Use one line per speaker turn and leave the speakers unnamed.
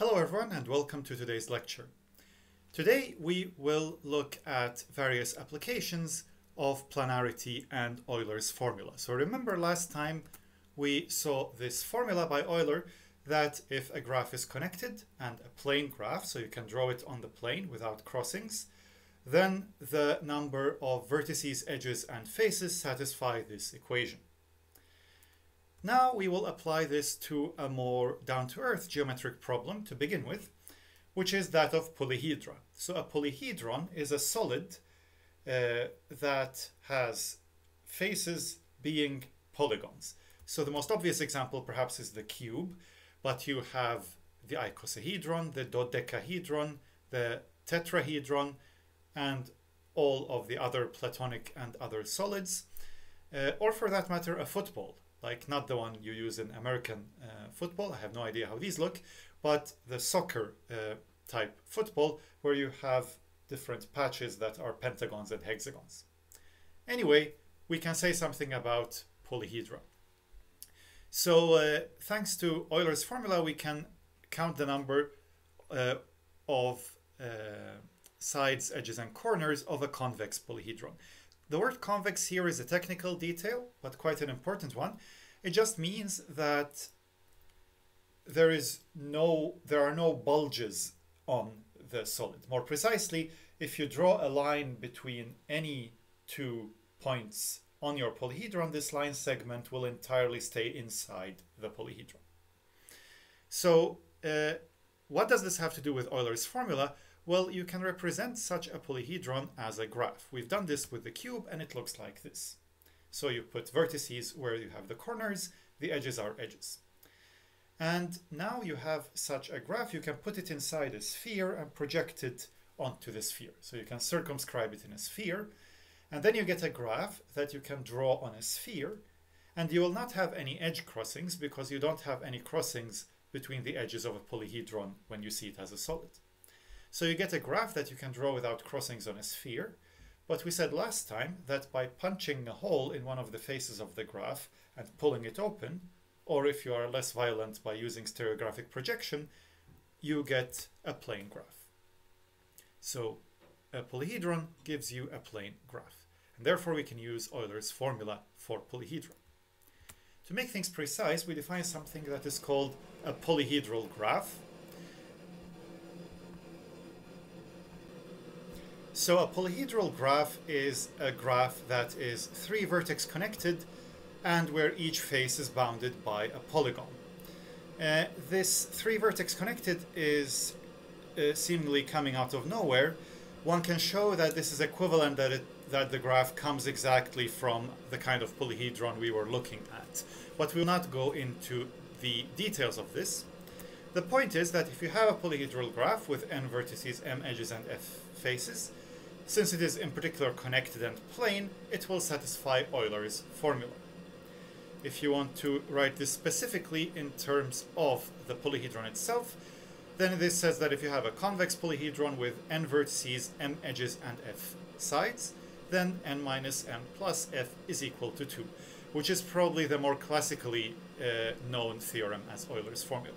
Hello everyone and welcome to today's lecture. Today we will look at various applications of planarity and Euler's formula. So remember last time we saw this formula by Euler that if a graph is connected and a plane graph, so you can draw it on the plane without crossings, then the number of vertices, edges and faces satisfy this equation. Now we will apply this to a more down-to-earth geometric problem to begin with, which is that of polyhedra. So a polyhedron is a solid uh, that has faces being polygons. So the most obvious example perhaps is the cube, but you have the icosahedron, the dodecahedron, the tetrahedron, and all of the other platonic and other solids, uh, or for that matter, a football like not the one you use in American uh, football. I have no idea how these look, but the soccer uh, type football where you have different patches that are pentagons and hexagons. Anyway, we can say something about polyhedra. So uh, thanks to Euler's formula, we can count the number uh, of uh, sides, edges, and corners of a convex polyhedron. The word convex here is a technical detail, but quite an important one. It just means that there is no, there are no bulges on the solid. More precisely, if you draw a line between any two points on your polyhedron, this line segment will entirely stay inside the polyhedron. So uh, what does this have to do with Euler's formula? Well, you can represent such a polyhedron as a graph. We've done this with the cube and it looks like this. So you put vertices where you have the corners, the edges are edges. And now you have such a graph, you can put it inside a sphere and project it onto the sphere. So you can circumscribe it in a sphere, and then you get a graph that you can draw on a sphere, and you will not have any edge crossings because you don't have any crossings between the edges of a polyhedron when you see it as a solid. So you get a graph that you can draw without crossings on a sphere. But we said last time that by punching a hole in one of the faces of the graph and pulling it open, or if you are less violent by using stereographic projection, you get a plane graph. So a polyhedron gives you a plane graph. And therefore we can use Euler's formula for polyhedron. To make things precise, we define something that is called a polyhedral graph, So a polyhedral graph is a graph that is three vertex connected and where each face is bounded by a polygon. Uh, this three vertex connected is uh, seemingly coming out of nowhere. One can show that this is equivalent that, it, that the graph comes exactly from the kind of polyhedron we were looking at. But we will not go into the details of this. The point is that if you have a polyhedral graph with n vertices, m edges, and f faces, since it is in particular connected and plane, it will satisfy Euler's formula. If you want to write this specifically in terms of the polyhedron itself, then this says that if you have a convex polyhedron with n vertices, m edges, and f sides, then n minus m plus f is equal to 2, which is probably the more classically uh, known theorem as Euler's formula.